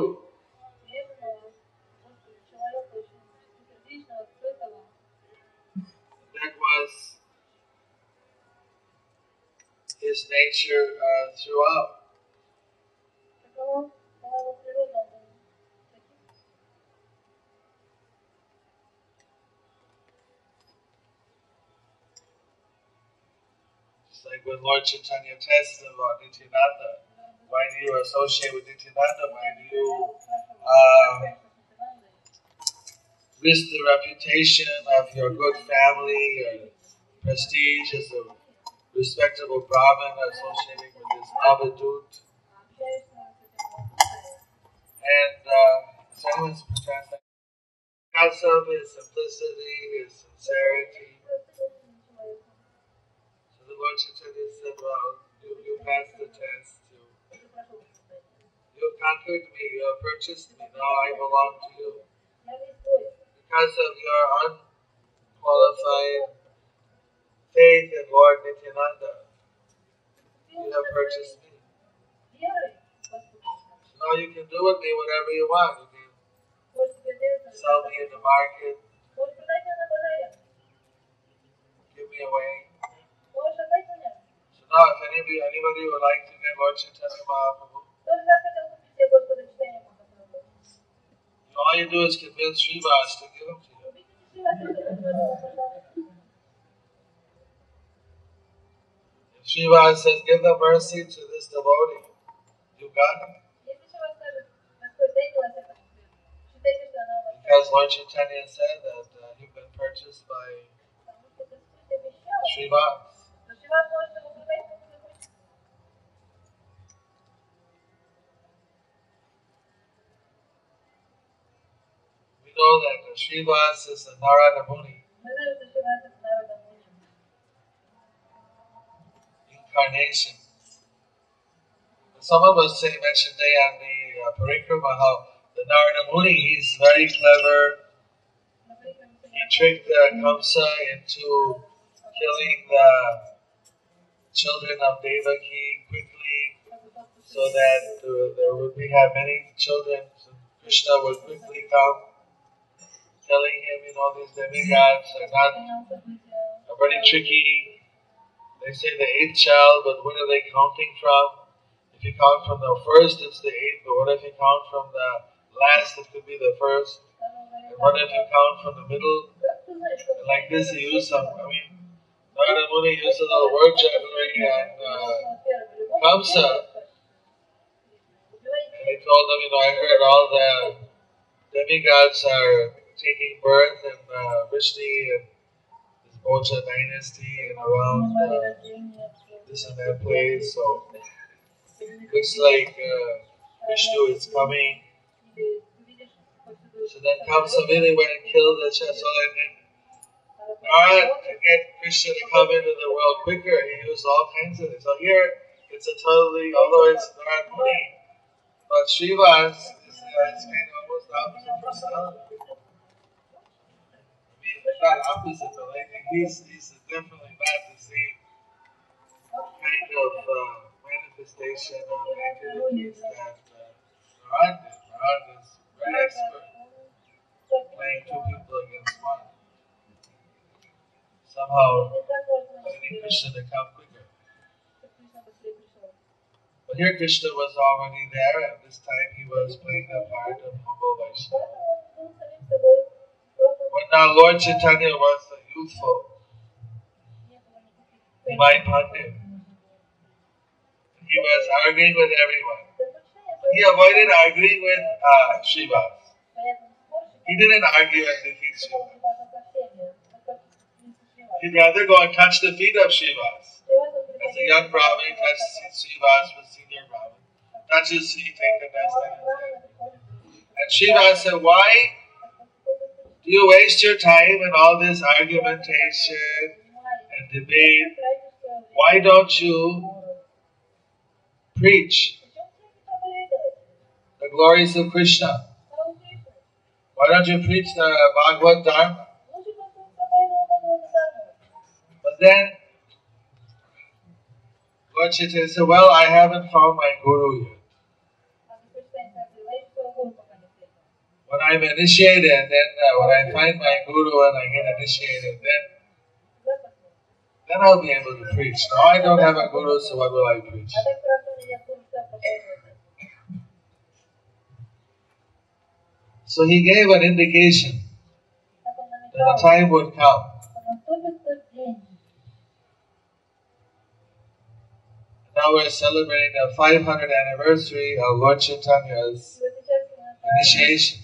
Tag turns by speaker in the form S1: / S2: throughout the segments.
S1: devotee. That was his nature uh, throughout. Just like when Lord Chaitanya tested about Nityananda, why do you associate with Nityananda? Why do you uh, risk the reputation of your good family or prestige as a respectable Brahmin associating with this Avadut? And uh, so anyone's translation. Because of his simplicity, his sincerity. So the Lord Chaitanya said, well, you, you passed the test. You, you conquered me, you uh, have purchased me, now I belong to you. Because of your unqualified faith in Lord Nityananda, you have purchased me. Now you can do with me whatever you want. You can sell me in the market, give me away. So now if anybody, anybody would like to get Lord Chaitanya Mahaprabhu, all you do is convince Srivas to give them to you. If Srivas says, give the mercy to this devotee, you got it. Because Lord Chaitanya said that uh, you've been purchased by Srivas. Know that the Srivas is a Narada Muni incarnation. Someone was saying, mentioned today on the uh, Parikrama how the Narada Muni, he's very clever. He tricked uh, Kamsa into killing the children of Devaki quickly so that uh, there would be have many children. Krishna would quickly come, telling him, you know, these demigods are not are very tricky. They say the eighth child, but where are they counting from? If you count from the first, it's the eighth, but what if you count from the last, it could be the first. And what if you count from the middle? And like this, he used some, I mean, Narada Muni used a word jugglery and uh, Kamsa. And he told them, you know, I heard all the demigods are taking birth in uh, Vishnu and this Bhoja dynasty and around uh, this and that place. So looks like uh, Vishnu is coming. So then Kamsa really went and killed the. So then Narad, to get Krishna to come into the world quicker, he used all kinds of things. So here, it's a totally, although it's Narad Muni, but Srivas is, uh, is kind of almost the opposite personality. Not opposite, but think he's, he's definitely not the same kind of uh, manifestation of activities that uh. Narad is very expert playing two people against one. Somehow getting Krishna to come quicker. But here Krishna was already there, and this time he was playing the part of humble Vaishnava. When now Lord Chaitanya was a youthful, Nimai Pandit, he was arguing with everyone. He avoided arguing with uh, Srivas. He didn't argue and defeat Srivas. He'd rather go and touch the feet of Srivas. As a young Brahmin, he touched Srivas was senior Brahmin. Touches feet, take the best. And Srivas said, Why you waste your time in all this argumentation and debate? Why don't you preach the glories of Krishna? Why don't you preach the Bhagavad Dharma? But then Lord Chaitanya said, Well, I haven't found my guru yet. When I'm initiated, then uh, when I find my guru and I get initiated, then then I'll be able to preach. Now I don't have a guru, so what will I preach? So he gave an indication that a time would come. Now we're celebrating the 500th anniversary of Lord Chaitanya's initiation.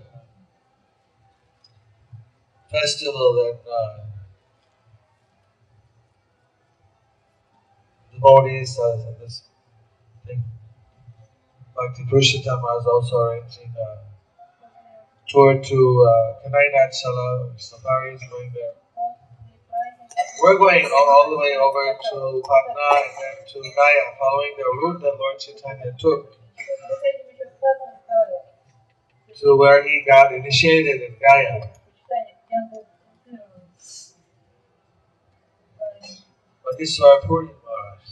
S1: festival then uh, devotees uh, this thing Bhakti is also arranging a tour to uh, Kanai Safari is going there. We're going all, all the way over to Patna and then to Gaya, following the route that Lord Chaitanya took to where he got initiated in Gaya. But this Puri Maharaj.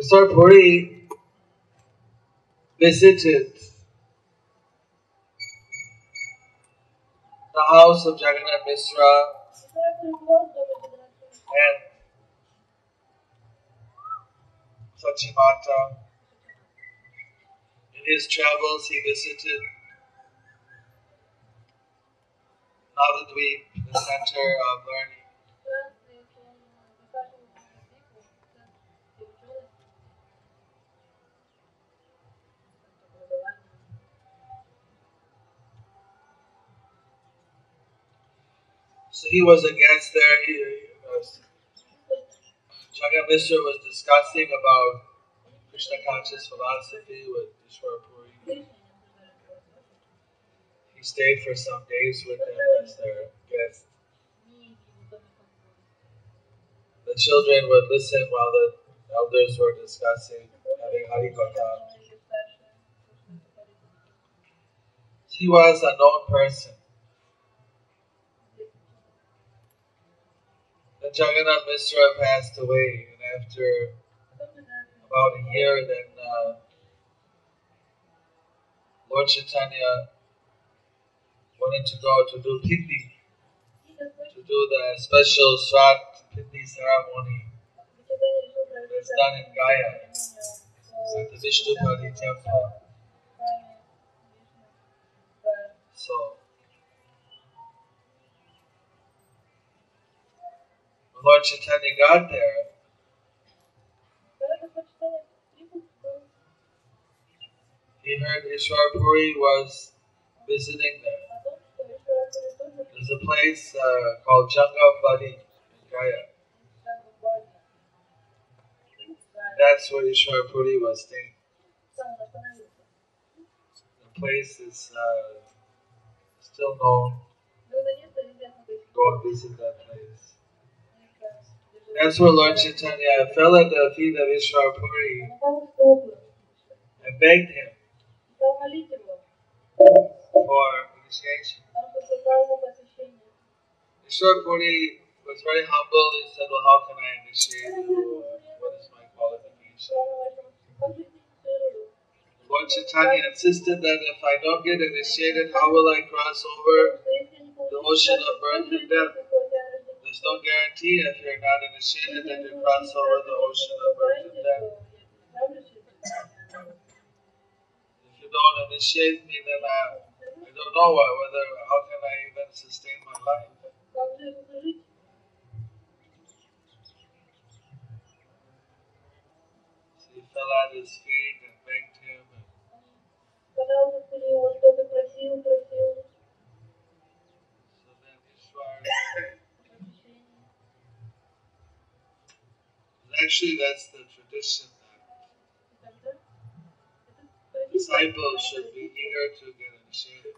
S1: Ishwar Puri visited the house of Jagannath Mishra. And Sachimata. In his travels, he visited Navadvip, the center of learning. So he was a guest there. He, he was, discussing about Krishna conscious philosophy with Ishwar He stayed for some days with them as their guest. The children would listen while the elders were discussing, having Harikatha. He was a known person. The Jagannath Mishra passed away, and after about a year, then uh, Lord Chaitanya wanted to go to do picnic, to do the special Srat picnic ceremony that's done in Gaya, at the Vishnupada temple. So, Lord Chaitanya got there, he heard Ishwar Puri was visiting there. There's a place uh, called Jangambadi Gaya. That's where Ishwar Puri was staying. The place is uh, still known. Go and visit that place. That's where Lord Chaitanya fell at the feet of Ishwar Puri and begged him for initiation. Ishwar Puri was very humble. He said, Well, how can I initiate? What is my qualification? Lord Chaitanya insisted that if I don't get initiated, how will I cross over the ocean of birth and death? There's no guarantee if you're not initiated that you cross over the ocean of birth and death If you don't initiate me, then I don't know whether how can I even sustain my life. So he fell at his feet and begged him. And so then Ishwar. Actually, that's the tradition that disciples should be eager to get initiated.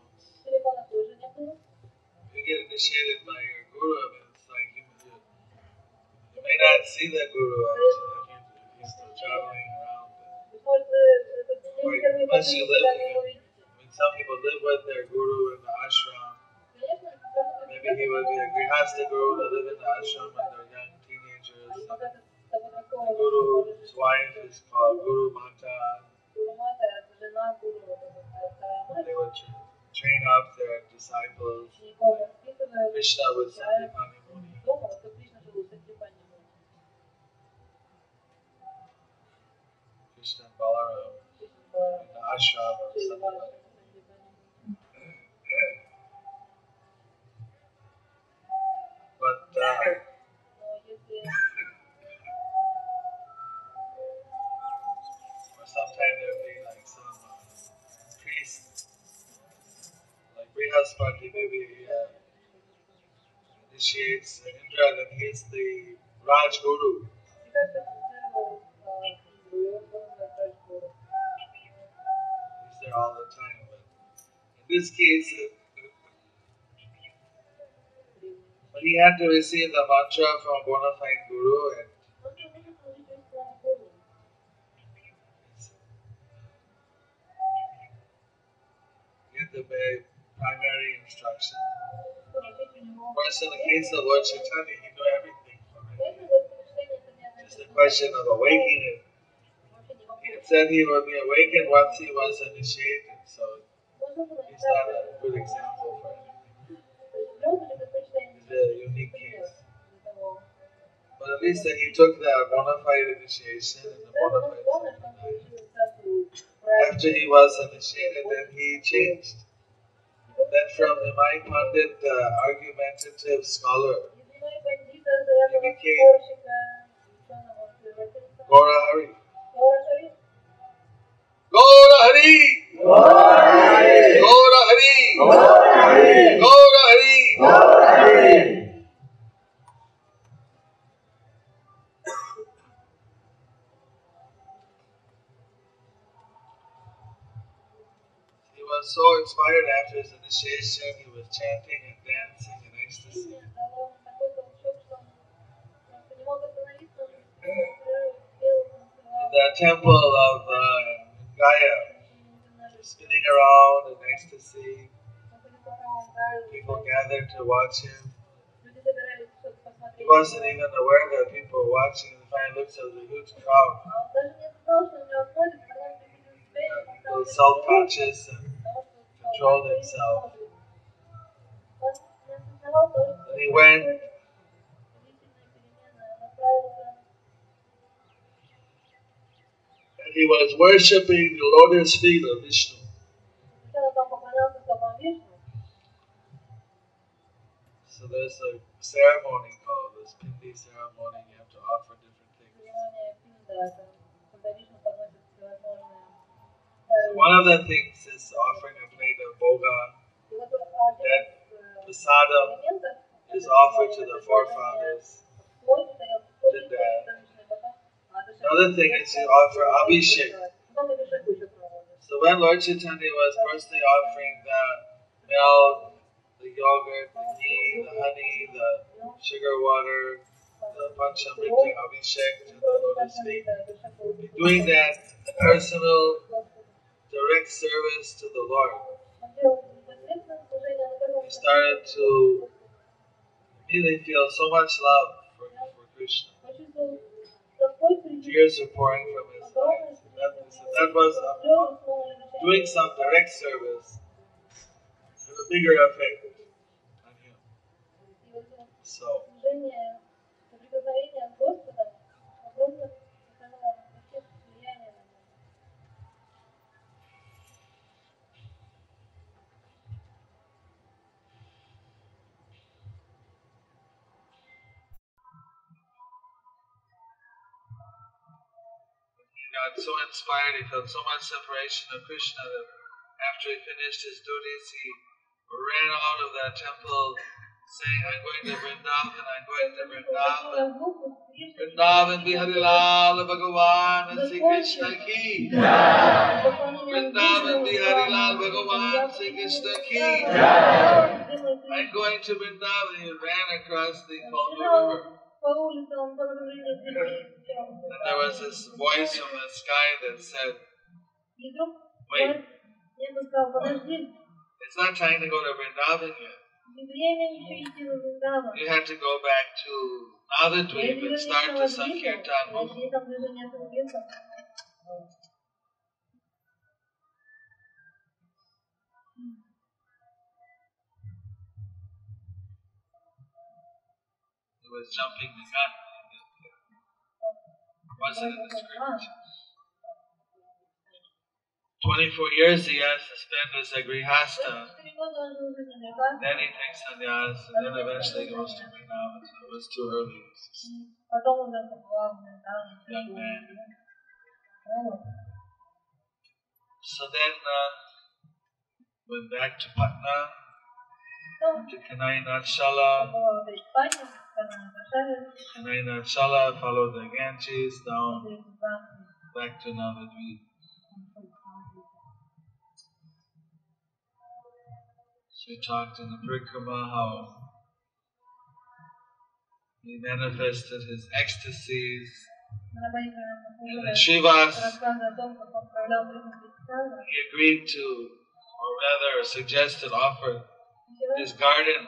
S1: You get getting initiated by your guru, and it's like you, you, you may not see that guru actually if, you, he's still traveling around.
S2: But
S1: once you live
S2: with him,
S1: I mean, some people live with their guru in the ashram. Maybe he would be a grihasta guru, they live in the ashram when they're young teenagers. The guru's wife is called Guru Mata. They would change train up their disciples Krishna was Sandeepani Muni. Krishna and Balaram in the ashram of
S2: Sandeepani
S1: But uh, Brihaspati, maybe uh, initiates Indra that he is the Raj Guru. He's there all the time, but in this case, but he had to receive the mantra from a bona fide guru and get the babe primary instruction. Whereas in the case of Lord Chaitanya, he knew everything already. It's a question of awakening.
S2: It
S1: said he would be awakened once he was initiated, so he's not a good example for anything. He's a unique case. But at least that he took the bona fide initiation and the bona fide After he was initiated, then he changed then from the mind-minded, uh, argumentative scholar,
S2: he
S1: became
S2: Gora Hari.
S1: Gora Hari! Gora Hari! Gora Hari! Gora Hari! Gora Hari! so inspired after his initiation, he was chanting and dancing in ecstasy. In the temple of uh, Gaya, spinning around in ecstasy, people gathered to watch him. He wasn't even aware that people were watching the fine looks of the huge crowd. Uh, people self-conscious
S2: control
S1: themselves. He went and he was worshipping the lotus feet of Vishnu. So there's a ceremony called this Pindi ceremony. You have to offer different things. One of the things is offering a plate of
S2: bhoga.
S1: That prasadam is offered to the forefathers. Did that. Another thing is to offer abhishek. So when Lord Chaitanya was personally offering the milk, the yogurt, the ghee, the honey, the sugar water, the bunch abhishek to the lotus feet, doing that personal direct service to the Lord, he started to really feel so much love for, for Krishna. Tears were pouring from his eyes. That, so that was uh, doing some direct service had a bigger effect on him. So, got so inspired, he felt so much separation of Krishna that after he finished his duties, he ran out of that temple saying, I'm going to Vrindavan, I'm going to Vrindavan. Vrindavan Bihari Lal Bhagavan and Sri Krishna ki. Vrindavan Bihari Lal Bhagavan Sri Krishna ki. I'm going to Vrindavan. He ran across the Konga River. And there was this voice from the sky that said, Wait, it's not time to go to Vrindavan yet. You have to go back to Navadvip and start the Sankirtan movement. He was jumping the gun. Wasn't in the script. 24 years he has to spend as a grihasta. Then he takes sannyas and then eventually goes to Vrindavan. So it was too early. Was young man. So then uh, went back to Patna, to Kanai Natshala. Kanai Natshala uh, followed the Ganges down back to Navadvip. So he talked in the Parikrama how he manifested his ecstasies and then Srivas he agreed to, or rather suggested, offered his garden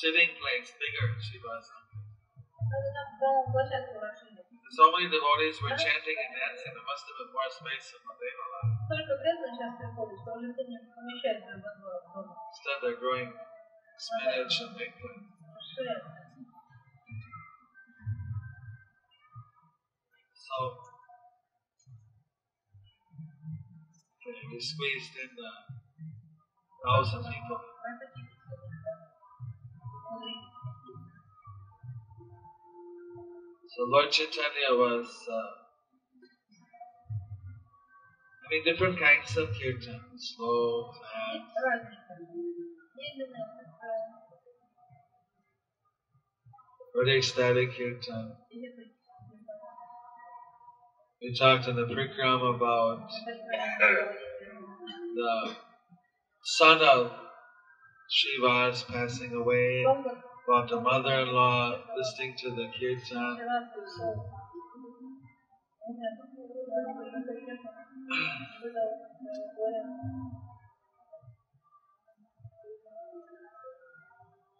S1: sitting place bigger,
S2: Shivasa.
S1: So many devotees were chanting and dancing, there must have been more space in
S2: the Devala.
S1: Instead, they're growing spinach and big
S2: plants.
S1: So, we squeezed in the thousand people. So Lord Chaitanya was uh, having different kinds of kirtan, slow, fast. Very ecstatic kirtan. We talked in the Parikrama about the son of Srivas passing away, about the mother-in-law listening to the kirtan.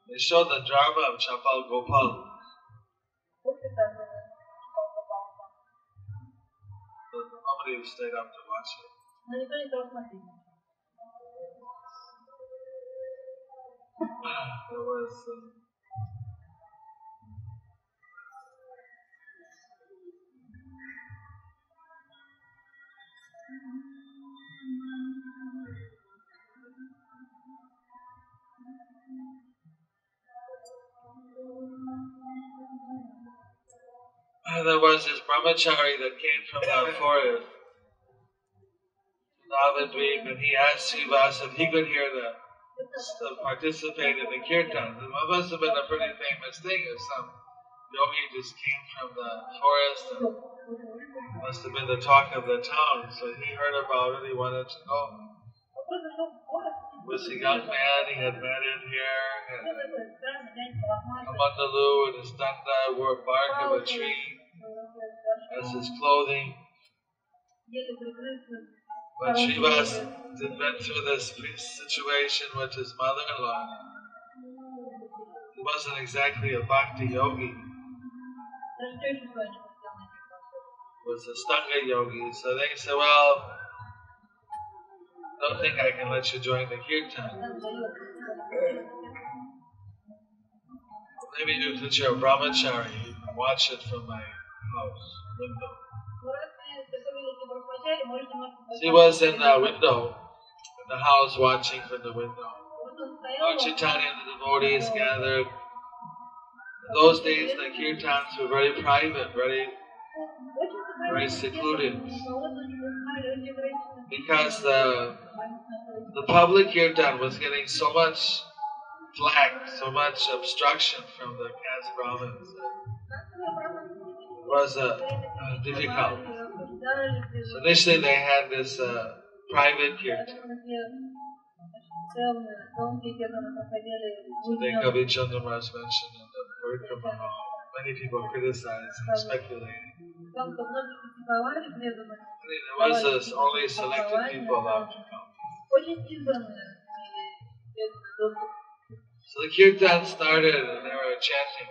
S1: They showed the drama of Chapal Gopal. Nobody stayed up to watch it. There was um, uh, there was this brahmachari that came from the forest, Navadvip, and he asked Srivas if he could hear the participated in the kirtan. It must have been a pretty famous thing if some yogi just came from the forest and must have been the talk of the town. So he heard about it, he wanted to go. Was a young man, he had
S2: been in here, and
S1: a mandaloo and his danda wore bark of a tree as his clothing. When she was went through this situation with his mother-in-law, he wasn't exactly a bhakti yogi. Was a stanga yogi, so they said, "Well, don't think I can let you join the kirtan." Maybe you, can you're a brahmachari, you can watch it from my house window. She was in the window, in the house watching from the window. Lord Chaitanya and the devotees gathered. In those days, the kirtans were very private, very, very secluded. Because the, the public kirtan was getting so much flack, so much obstruction from the caste Brahmins. It was uh, difficult. So initially they had this uh, private kirtan. So then Kavi mentioned in the Parikrama how many people criticized and speculated. There was this only selected people allowed to come. So the kirtan started and they were chanting.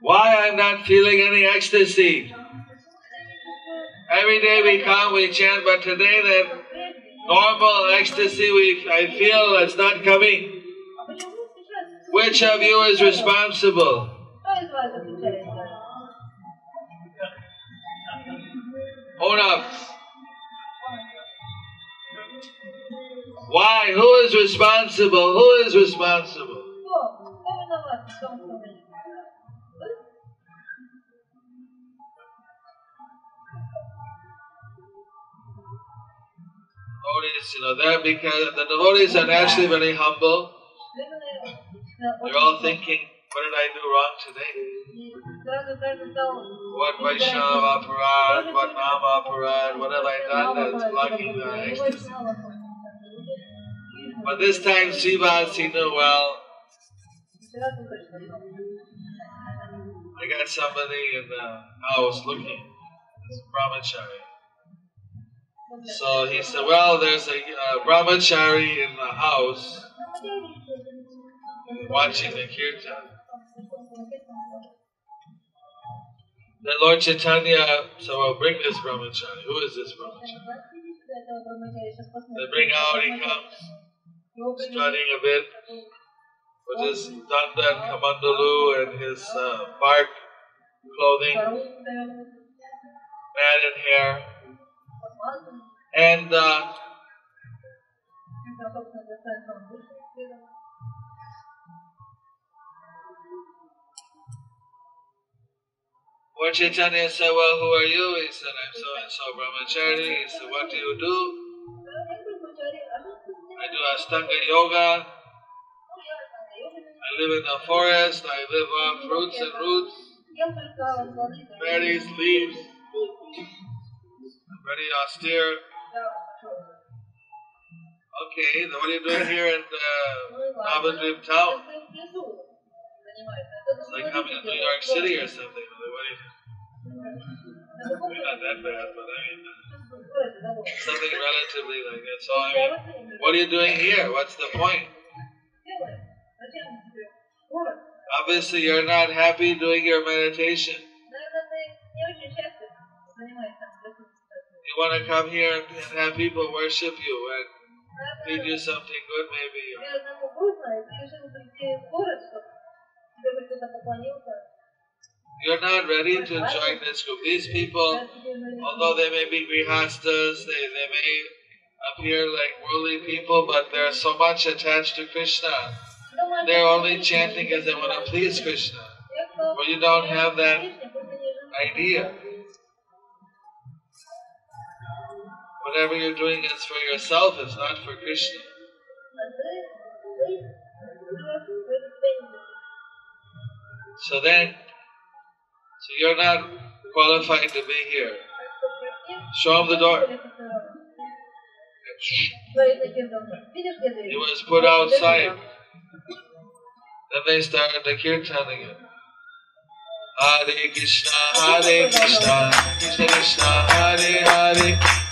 S1: Why I'm not feeling any ecstasy? Every day we come, we chant, but today that normal ecstasy we I feel it's not coming. Which of you is responsible? Own up. Why? Who is responsible? Who is responsible? Devotees, you know, they're because the devotees are naturally very humble. They're all thinking, what did I do wrong today? What Vaishnava aparad, what Nama aparad, what have I done that's blocking the ecstasy? But this time Srivas, he knew well, I got somebody in the house looking, this brahmachari. So he said, well, there's a uh, brahmachari in the house watching the kirtan. Then Lord Chaitanya said, well, bring this brahmachari. Who is this brahmachari? They bring out, he comes, strutting a bit, with his danda and kamandalu and his uh, bark clothing, matted hair. And uh, Lord Chaitanya said, Well, who are you? He said, I'm so and so brahmachari. He said, What do you do? I do Astanga yoga. I live in the forest. I live off fruits and roots, berries, leaves. I'm very austere. Okay, then what are you doing here in uh, Robin Town? It's like coming to New York City or something. What are you doing? Maybe not that bad, but I mean, uh, something relatively like that. So, I mean, what are you doing here? What's the point? Obviously, you're not happy doing your meditation. You want to come here and have people worship you and you do something good maybe. You're not ready to join this group. These people, although they may be grihastas, they, they may appear like worldly people, but they're so much attached to Krishna. They're only chanting because they want to please Krishna. But you don't have that idea. Whatever you're doing is for yourself, it's not for Krishna. So then, so you're not qualified to be here. Show him the door. It was put outside. Then they started the kirtan again. Hare Krishna, Hare Krishna, Krishna Krishna, Hare Hare.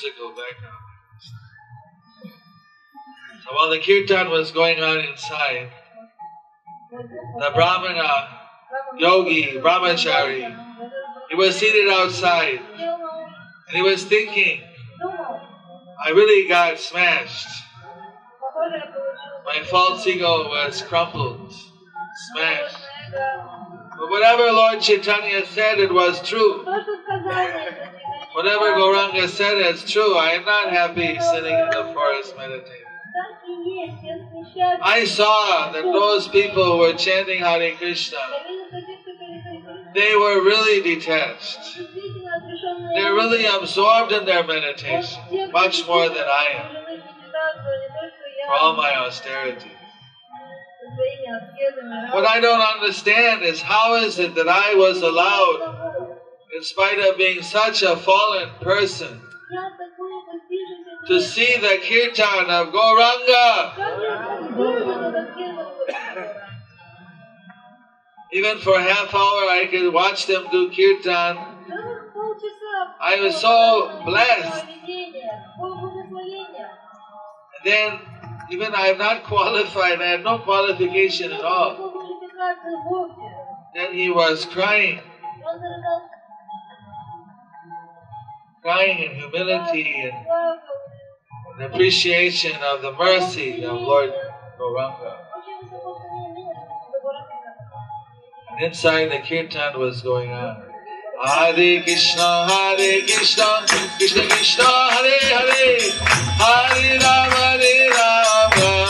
S1: some musical background. Uh, so while the kirtan was going on inside, the Brahmana, uh, yogi, brahmachari, he was seated outside and he was thinking, I really got smashed. My false ego was crumpled, smashed. But whatever Lord Chaitanya said, it was true. Whatever Gauranga said, it's true. I am not happy sitting in the forest meditating. I saw that those people who were chanting Hare Krishna, they were really detached. They're really absorbed in their meditation, much more than I am, for all my austerity. What I don't understand is how is it that I was allowed, in spite of being such a fallen person, to see the kirtan of Gauranga. Even for half hour, I could watch them do kirtan. I was so blessed. Then, even I am not qualified, I have no qualification at all. Then he was crying, crying in humility and in appreciation of the mercy of Lord Gauranga. And inside the kirtan was going on. Hare Krishna, Hare Krishna, Krishna Krishna, Hare Hare, Hare Ram, Hare Ram,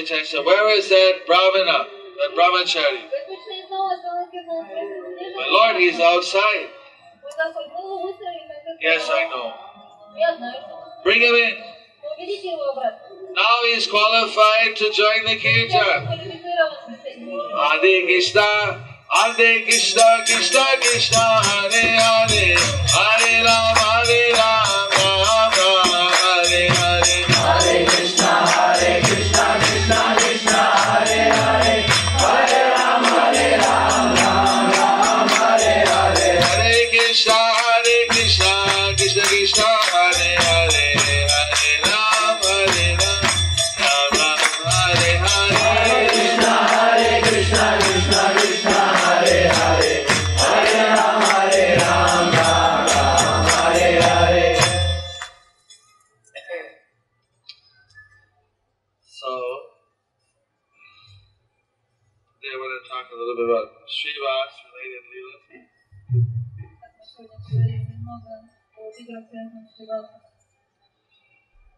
S1: Where is that Brahmana, that Brahmachari? My Lord,
S2: he is outside.
S1: Yes, I know. Bring him in. Now he is qualified to join the kirtan. Adi Krishna, Adi Krishna, Krishna Krishna, Hare Hare, Hare Ram, Hare Ram, Ram Ram.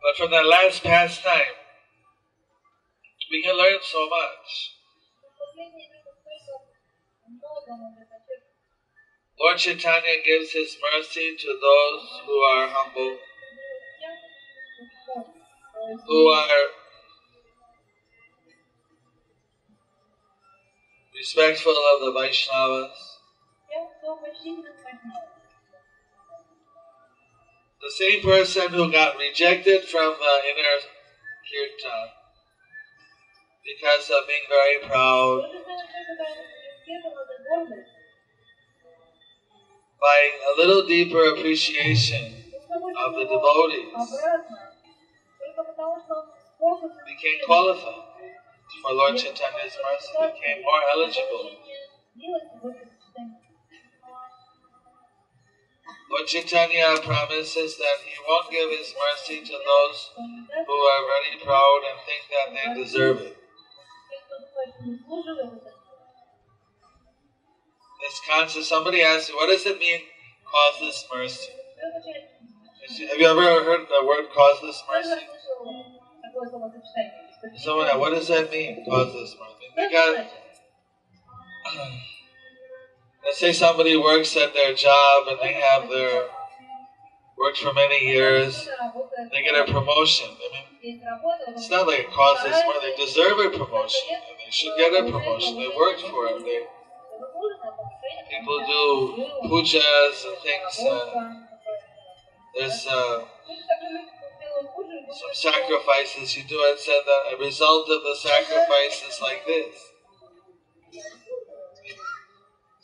S1: But from the last pastime, we can learn so much. Lord Chaitanya gives his mercy to those who are humble, who are respectful of the Vaishnavas. The same person who got rejected from uh, the inner kirtan because of being very proud, by a little deeper appreciation of the devotees, became qualified for Lord Chaitanya's mercy, became more eligible. Lord Chaitanya promises that he won't give his mercy to those who are very proud and think that they deserve it. This concept, somebody asked me, what does it mean, causeless mercy? Have you ever heard the word causeless mercy? Someone what does that mean, causeless mercy? Because, let's say somebody works at their job and they have their, worked for many years, they get a promotion. I mean, it's not like a causeless mercy, they deserve a promotion. And they should get a promotion, they worked for it. They, people do pujas and things. Uh, there's uh, some sacrifices you do. It said that a result of the sacrifice is like this.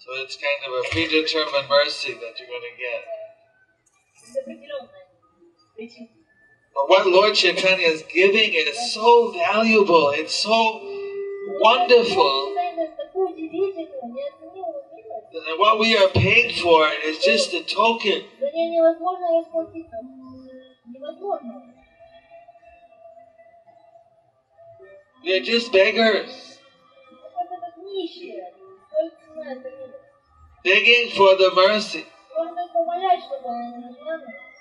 S1: So it's kind of a predetermined mercy that you're going to get. But what Lord Chaitanya is giving is so valuable, it's so wonderful. What we are paid for is just a token. We are just beggars begging for the mercy.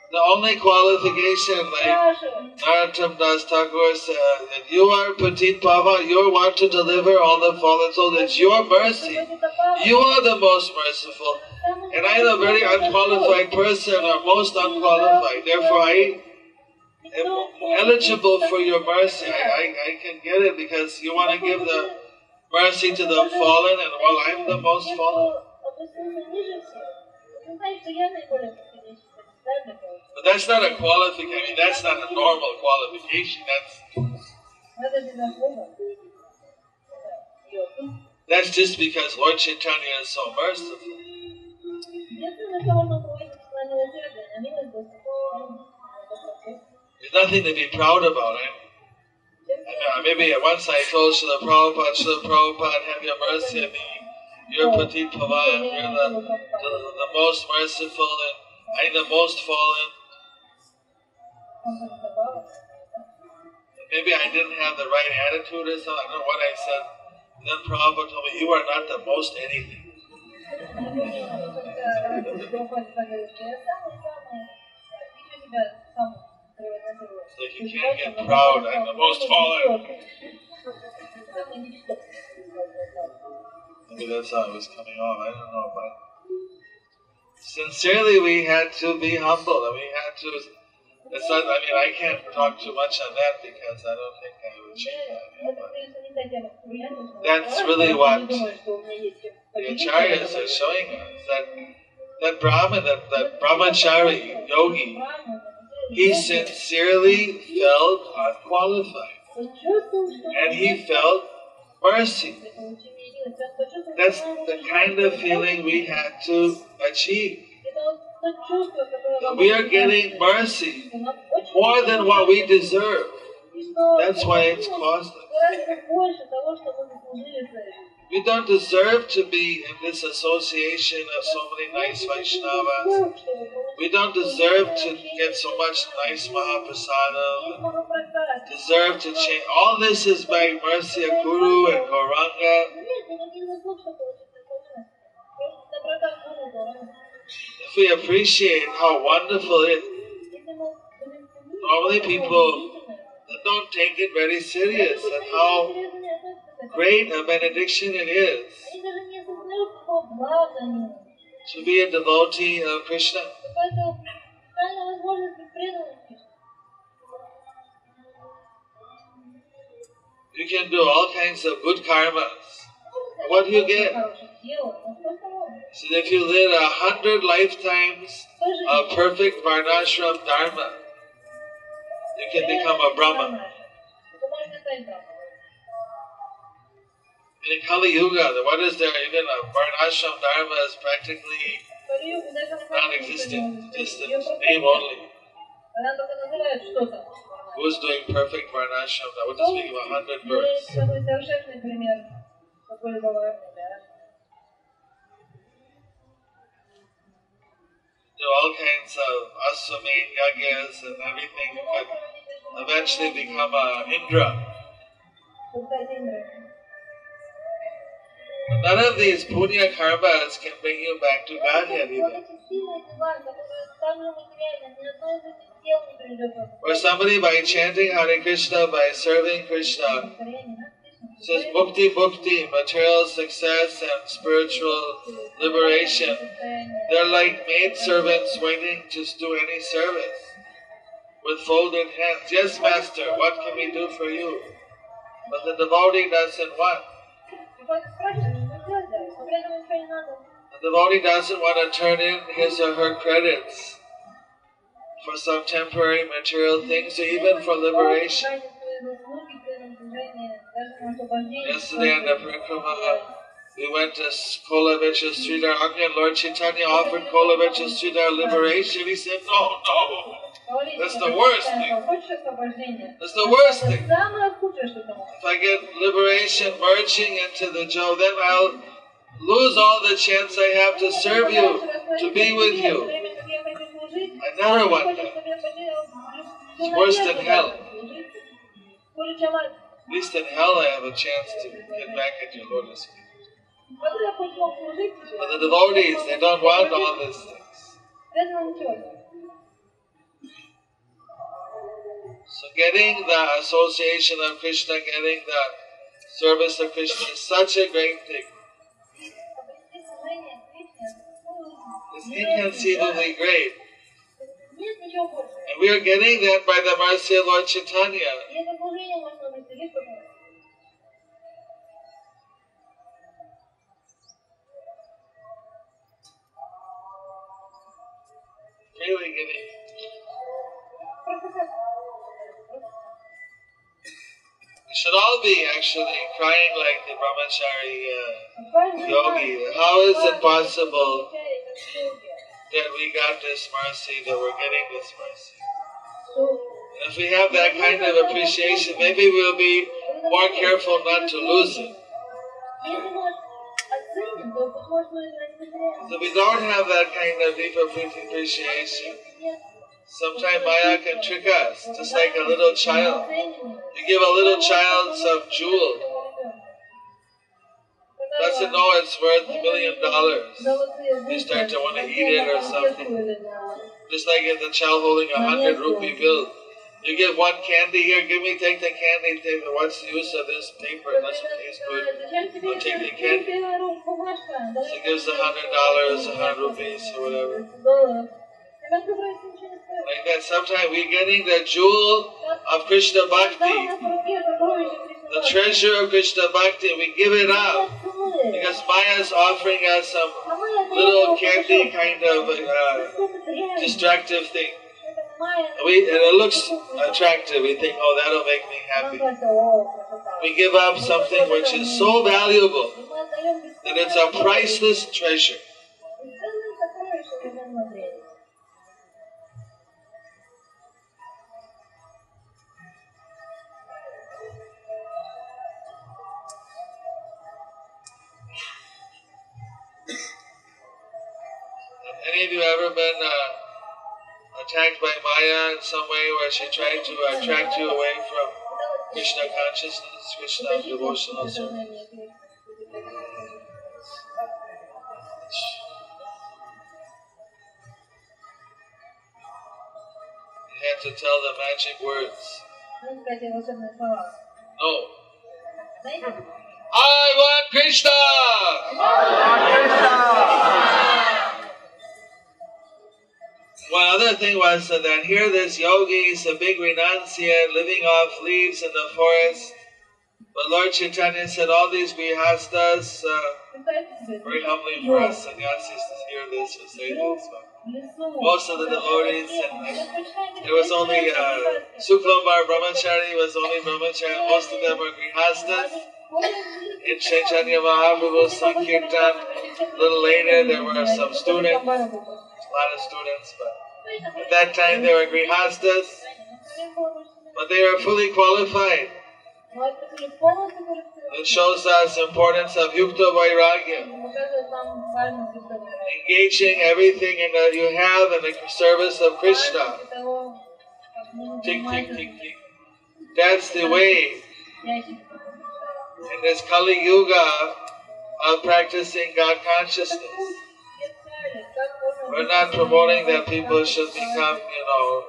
S1: The only qualification, like Das Thakur said, you are Patit Pava, you want to deliver all the fallen souls. It's your mercy. You are the most merciful. And I am a very unqualified person, or most unqualified. Therefore, I am eligible for your mercy. I, I, I can get it because you want to give the mercy to the fallen, and well, I'm the most fallen. But that's not a qualification. I mean, that's not a normal qualification. That's that's just because Lord Chaitanya is so merciful. There's nothing to be proud about. Eh? I mean, maybe once I told Srila Prabhupada, Srila Prabhupada, have your mercy on me. You're Pavan. You're the, the, the most merciful, and I'm the most fallen. Maybe I didn't have the right attitude or something. I don't know what I said. Then Prabhupada told me, You are not the most anything. Like you can't get proud. I'm the most fallen. Maybe that's how it was coming on. I don't know, but sincerely, we had to be humble, and we had to. It's not, I mean, I can't talk too much on that because I don't think I would change that.
S2: Yet,
S1: that's really what the acharyas are showing us that that Brahmin, that, that brahmachari yogi, he sincerely felt unqualified, and he felt mercy. That's the kind of feeling we had to achieve. That we are getting mercy more than what we deserve. That's why it's
S2: causeless.
S1: We don't deserve to be in this association of so many nice Vaishnavas. We don't deserve to get so much nice Mahaprasada. Deserve to change. All this is by mercy of Guru and Gauranga. If we appreciate how wonderful it normally people don't take it very serious and how great a benediction it is to be a devotee of Krishna. You can do all kinds of good karmas. What do you get? So if you live a hundred lifetimes of perfect varnashram dharma, you can become a Brahma in Kali Yuga, what is there? You're uh, gonna Varnashram Dharma is practically non-existent, just the name only. Who's doing perfect Varnashram? I would speak of a hundred
S2: births. There
S1: are all kinds of aswamedh yagyas and everything, but eventually become a Indra. None of these punya karmas can bring you back to Godhead
S2: either.
S1: Or somebody by chanting Hare Krishna, by serving Krishna, says bhakti bhakti, material success and spiritual liberation. They're like maid servants waiting to do any service with folded hands. Yes, Master, what can we do for you? But the devotee doesn't want. The devotee doesn't want to turn in his or her credits for some temporary material things or even for liberation. Yesterday in the Parikrama, we went to Kholavecha Sridhar and Lord Chaitanya offered Kholavecha Sridhar liberation. He said, No, no. That's the worst thing. That's the worst thing. If I get liberation merging into the Joe, then I'll lose all the chance I have to serve you, to be with you. I never want that. It's worse than hell. At least in hell I have a chance to get back at your lotus feet. But the devotees, they don't want all these things. So getting the association of Krishna, getting the service of Krishna is such a great thing. His great. And we are getting that by the mercy of Lord Chaitanya. Really getting. We should all be actually crying like the brahmachari uh, yogi. How is it possible? that we got this mercy, that we're getting this mercy. And if we have that kind of appreciation, maybe we'll be more careful not to lose it. So we don't have that kind of deep appreciation. Sometimes Maya can trick us, just like a little child. You give a little child some jewel, doesn't know it's worth a million dollars. They start to want to eat it or something. Just like if the child holding a hundred rupee bill, You give one candy here, give me, take the candy, take the, what's the use of this paper? It doesn't taste good. I'll take the candy. So he gives a hundred dollars, a hundred rupees, or whatever. Like that, sometimes we're getting the jewel of Krishna Bhakti, the treasure of Krishna Bhakti, we give it up. Because Maya is offering us some little candy kind of uh, distractive thing. We, and it looks attractive. We think, oh, that'll make me happy. We give up something which is so valuable that it's a priceless treasure. Any of you ever been uh, attacked by Maya in some way where she tried to attract you away from Krishna consciousness, Krishna devotional service? You had to tell the magic words. No. I want Krishna! One other thing was that here this yogi is a big renunciate living off leaves in the forest. But Lord Chaitanya said all these grihastas, uh, very humbly for us sannyasis to hear this or say this. Most of the devotees, there was only uh, Suklambar Brahmachari was only Brahmachari, most of them were grihastas. In Chaitanya Mahaprabhu's Sankirtan, a little later there were some students, a lot of students, but at that time they were grihastas, but they were fully qualified. It shows us importance of yukta vairagya, engaging everything in that you have in the service of Krishna. Tick, tick, tick, tick. That's the way in this Kali Yuga of practicing God consciousness. We're not promoting that people should become, you know,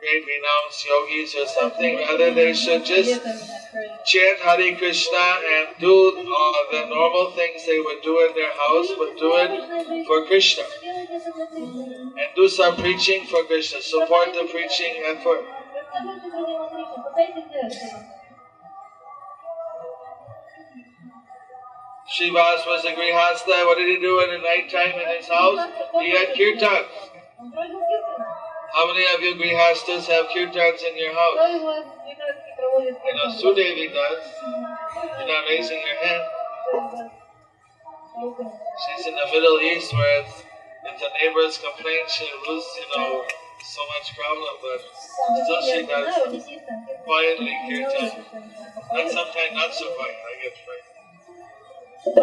S1: great renounced yogis or something. Rather, they should just chant Hare Krishna and do uh, the normal things they would do in their house, but do it for Krishna. And do some preaching for Krishna. Support the preaching effort. Srivas was a grihasta. What did he do in the night time in his house? He had kirtans. How many of you grihastas have kirtans in your house? You know, Sudevi does. You're not raising your hand. She's in the Middle East where if, the neighbors complain, she'll lose, you know, so much problem, but still she does quietly kirtan. And sometimes not so quiet. I get frightened. The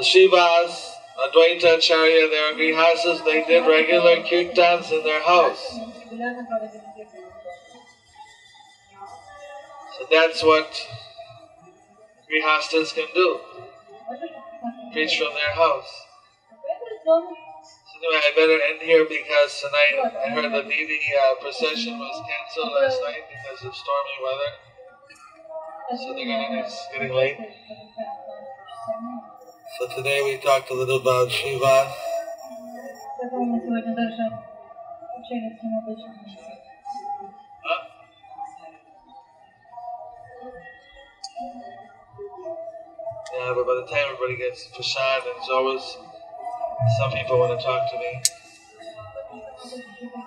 S1: Srivas, Advaita Acharya, their grihastas, they did regular kirtans in their house. So that's what grihastas can do. Preach from their house. So anyway, I better end here because tonight I heard the Didi uh, procession was cancelled last night because of stormy weather. So they're gonna, it's getting late. So today we talked a little about Shiva. Huh? Yeah, but by the time everybody gets prasad, there's always some people want to talk to me.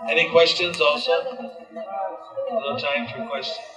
S1: Any questions also? No time for questions.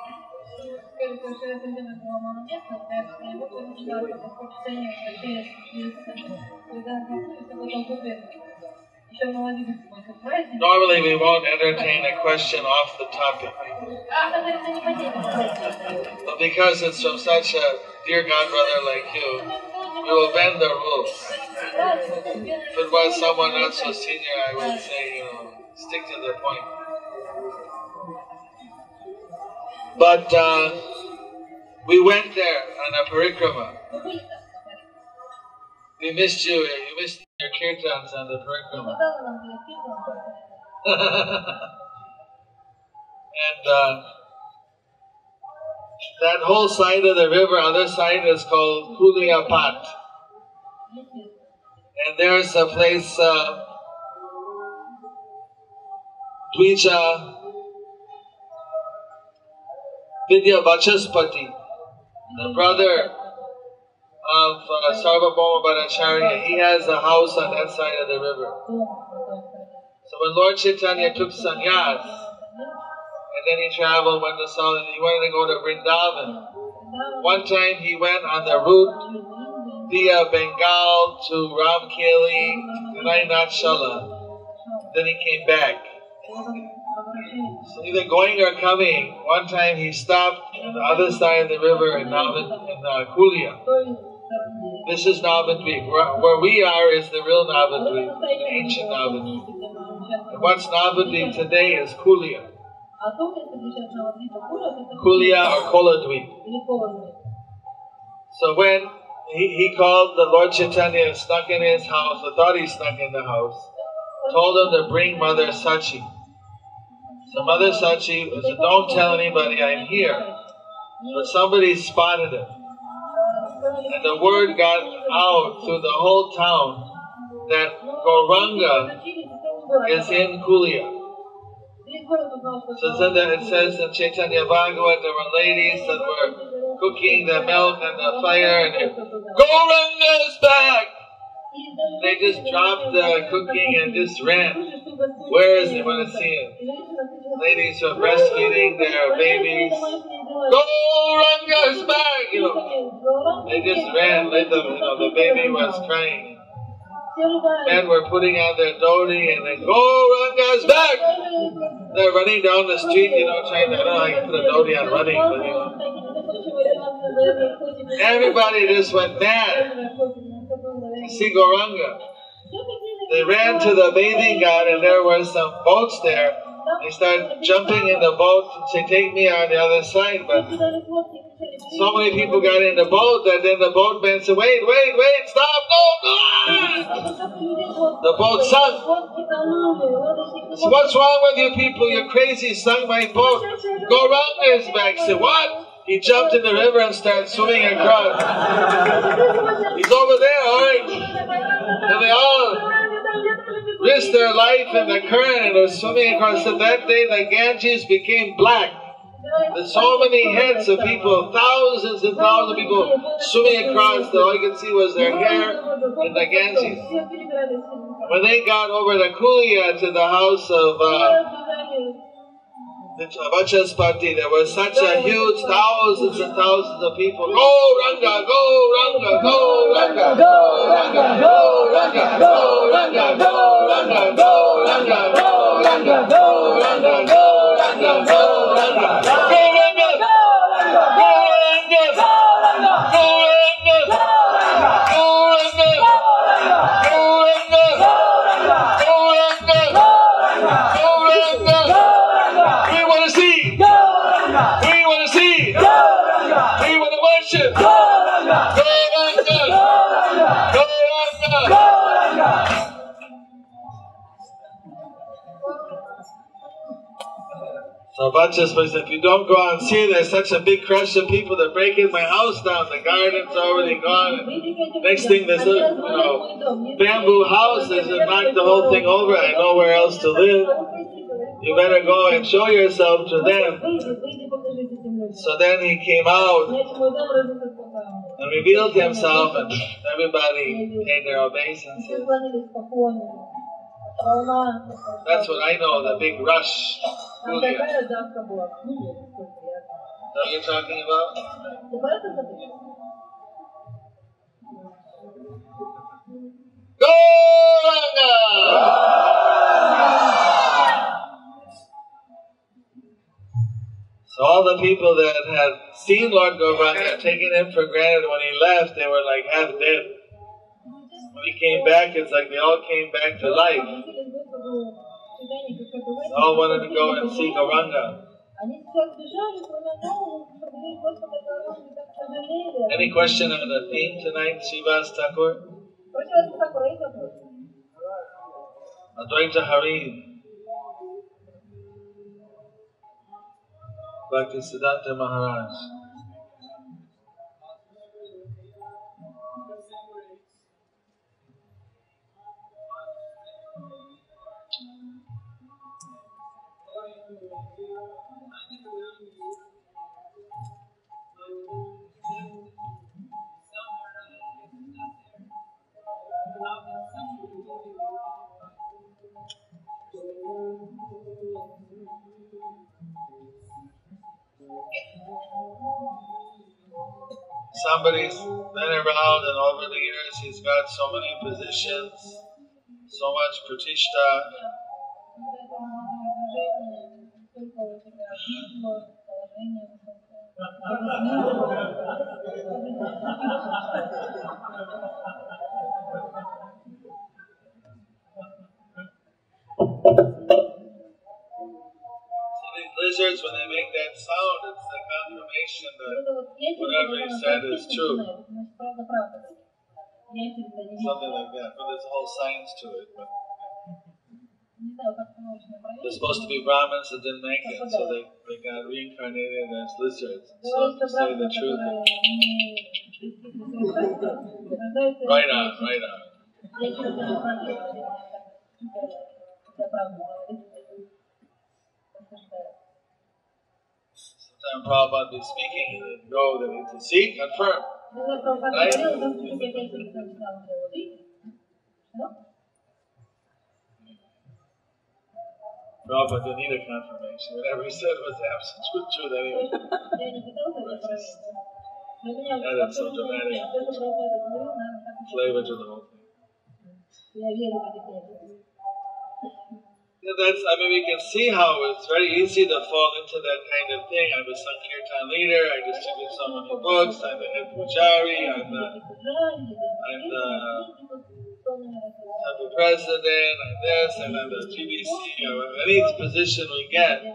S1: Normally, we won't entertain a question off the topic. But because it's from such a dear godbrother like you, we will bend the rules. If it was someone not so senior, I would say, you know, stick to the point. But uh, we went there on a parikrama. We missed you. We missed your kirtans on the parikrama. and uh, that whole side of the river, other side, is called Kuliapat. And there's a place, uh, Dvija Vidya Vachaspati, the brother of uh, Sarvabhauma Bhattacharya. He has a house on that side of the river. So when Lord Chaitanya took sannyas, and then he traveled, went to South, he wanted to go to Vrindavan. One time he went on the route via Bengal to Ramkeli, Rainachala. Then he came back. So either going or coming. One time he stopped on the other side of the river in, Navat, in uh, Kulia. This is Navadvip. Where, where, we are is the real Navadvip, the ancient Navadvip. And what's Navadvip today is Kulia. Kulia or Koladvip. So when he, he called the Lord Chaitanya, snuck in his house, or thought he snuck in the house, told him to bring Mother Sachi. So Mother Sachi said, Don't tell anybody I'm here. But somebody spotted him. And the word got out through the whole town that Gauranga is in Kulia. So it said that it says in Chaitanya Bhagavat there were ladies that were cooking the milk and the fire and they, Gauranga's back! They just dropped the cooking and just ran. Where is it want to see it? Ladies who are breastfeeding their babies. Gauranga's back! You know, they just ran, let them, you know, the baby was crying. Men were putting out their dhoti and then Gauranga's back! They're running down the street, you know, trying to, I don't know how you put a dhoti on running, but you know. Everybody just went mad see Gauranga. They ran to the bathing ghat and there were some boats there. They started jumping in the boat and say, take me on the other side, but so many people got in the boat that then the boatman said, wait, wait, wait, stop, no! The boat sunk. So what's wrong with you people? You're crazy, sunk my boat. Gauranga is back. Say, what? He jumped in the river and started swimming across. He's over there, alright. And they all risked their life in the current and were swimming across. So that day the Ganges became black. There's so many heads of people, thousands and thousands of people swimming across. That all you could see was their hair in the Ganges. When they got over the Kulia to the house of uh, the Vachaspati, there was such a huge thousands and thousands of people. Gauranga, go Ranga, go Ranga, go Ranga, go Ranga, go Ranga, go Ranga, go Ranga, go Ranga, go Ranga, go Ranga, Vachaspati said, if you don't go out and see, there's such a big crush of people that break in my house down. The garden's already gone. Next thing, there's a you know, bamboo house. There's a knock the whole thing over. I know where else to live. You better go and show yourself to them. So then he came out and revealed himself, and everybody paid their obeisances. That's what I know, the big rush. Julia. are you talking about? Gauranga! So all the people that had seen Lord Gauranga, taken him for granted when he left, they were like half dead. When he came back, it's like they all came back to life. They all wanted to go and see Gauranga. Any question on the theme tonight, Srivas Thakur? Advaita Hari. Bhakti Siddhanta Maharaj. Somebody's been around and over the years he's got so many positions, so much pratishta, something like that. But there's a whole science to it. But they're supposed to be Brahmins that didn't make it, so they, they got reincarnated as lizards. So to say the truth, right on, right on. Sometimes Prabhupada be speaking and go, need to see, confirm. Prabhupada didn't need a confirmation. Whatever he said was absolute truth anyway.
S2: Added some dramatic
S1: Flavor to the whole thing. Yeah, that's, I mean, we can see how it's very easy to fall into that kind of thing. I'm a Sankirtan leader, I distribute so many books, I'm the head pujari, I'm the I'm the temple president, I'm this, and I'm the GBC, or any position we get. And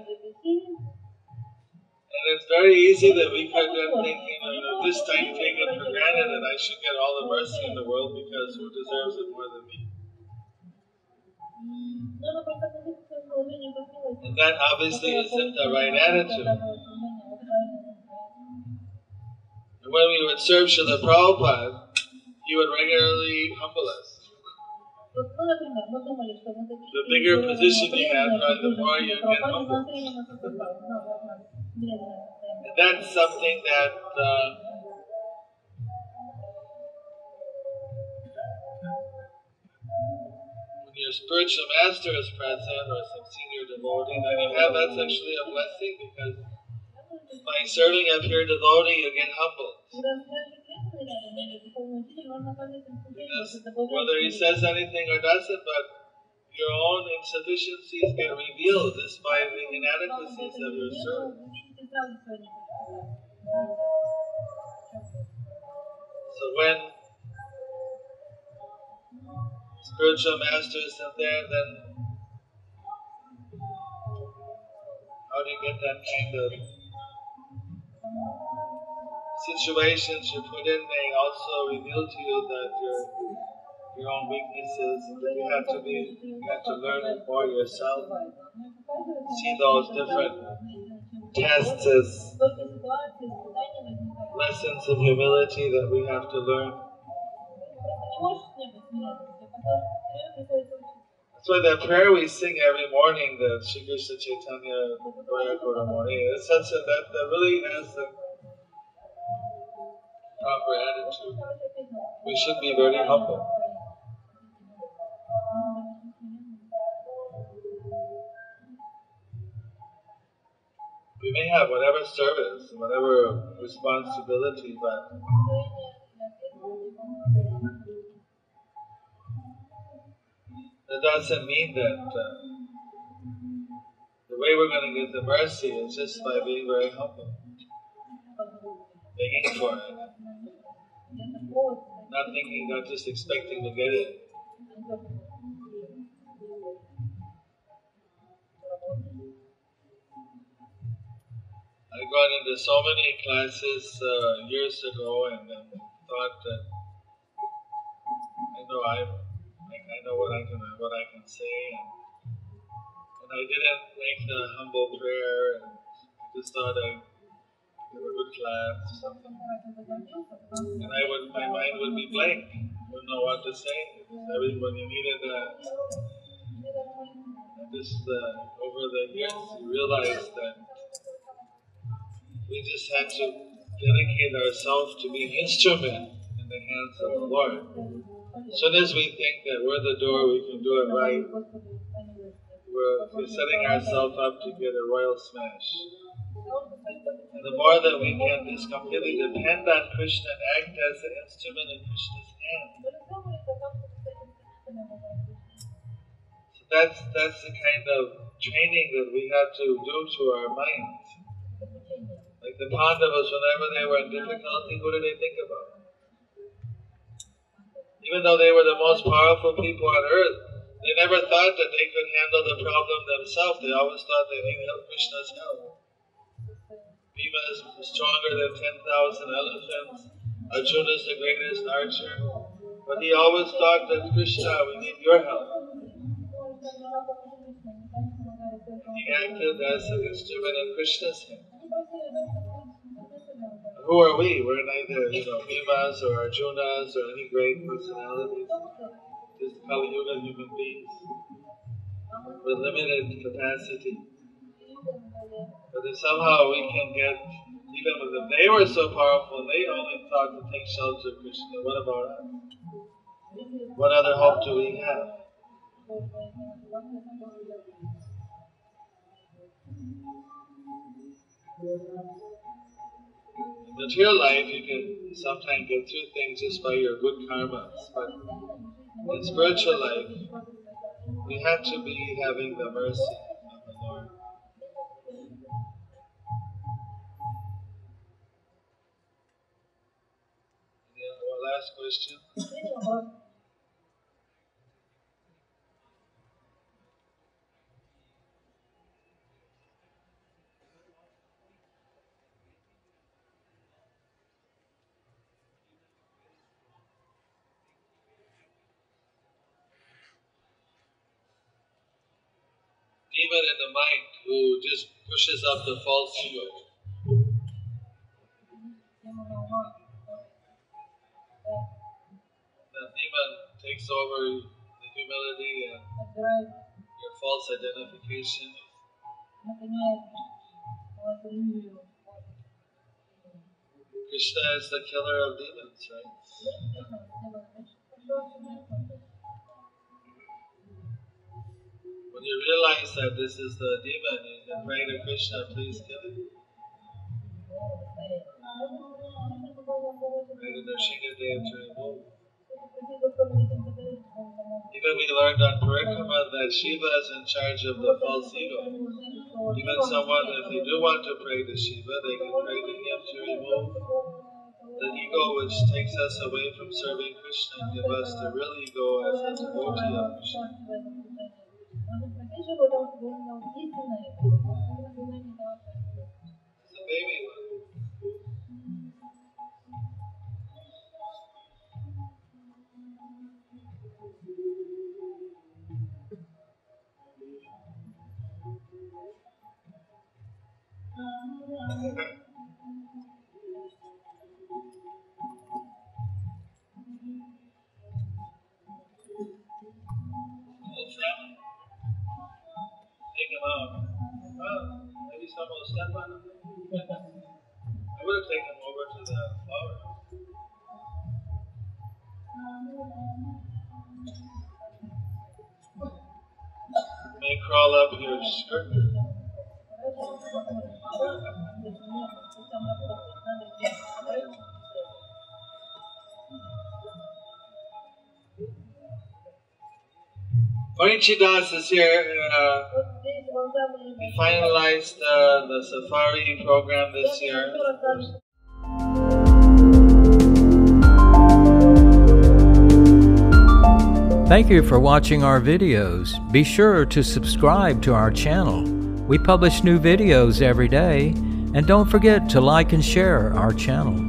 S1: it's very easy that we could then think, you know, you know, this time take it for granted that I should get all the mercy in the world because who deserves it more than me? And that obviously isn't the right attitude. And when we would serve Srila Prabhupada, he would regularly humble us.
S2: The
S1: bigger position you have, right, the more you get humbled. And that's something that uh, your spiritual master is present or some senior devotee, then you have that's actually a blessing because by serving a pure devotee, you get humbled. Because whether he says anything or doesn't, but your own insufficiencies get revealed by the inadequacies of your service. So when spiritual masters isn't there, then how do you get that kind of situations you put in? They also reveal to you that your your own weaknesses, that you have to be you have to learn it more yourself. See those different tests as lessons of humility that we have to learn. That's why that prayer we sing every morning, the Shri Krishna Chaitanya Goya Kodamoni, is such a, that, that really has the proper attitude. We should be very humble. We may have whatever service, whatever responsibility, but that doesn't mean that uh, the way we're going to get the mercy is just by being very humble, begging for it, not thinking, not just expecting to get it. I'd gone into so many classes uh, years ago and um, thought that I know I, I know what I can what I can say and, and I didn't make the humble prayer and I just thought I give a good class or something. And I would my mind would be blank, wouldn't know what to say. Every when you needed uh, just uh, over the years you realize that we just had to dedicate ourselves to be an instrument in the hands of the Lord. As soon as we think that we're the door, we can do it right, we're, we're setting ourselves up to get a royal smash. And the more that we can just completely depend on Krishna and act as an instrument in Krishna's hand. So that's that's the kind of training that we have to do to our minds. Like the Pandavas, whenever they were in difficulty, what did they think about? Even though they were the most powerful people on earth, they never thought that they could handle the problem themselves. They always thought they needed Krishna's help. Bhima is stronger than 10,000 elephants. Arjuna is the greatest archer. But he always thought that Krishna, we need your help. He acted as an instrument in Krishna's hand. Who are we? We're neither, you know, Bhimas or Arjunas or any great personalities. Just Kali Yuga human beings with limited capacity. But if somehow we can get, even if they were so powerful they only thought to take shelter of Krishna, what about us? What other hope do we have? Material life, you can sometimes get through things just by your good karmas, but in spiritual life, we have to be having the mercy of the Lord. Yeah, one last question. Demon in the mind who just pushes up the false ego. The demon takes over the humility and your false identification. Krishna is the killer of demons, right? You realize that this is the demon, you can pray to Krishna, please kill it. Pray to to remove. Even we learned on Parikrama that Shiva is in charge of the false ego. Even someone, if they do want to pray to Shiva, they can pray to him to remove the ego which takes us away from serving Krishna and give us the real ego as a devotee of Krishna. It's a baby one. Whole maybe step on. I would have taken over to the flower. May crawl up your skirt. Das is here. Uh, Finalized uh, the safari program this year.
S3: Thank you for watching our videos. Be sure to subscribe to our channel. We publish new videos every day, and don't forget to like and share our channel.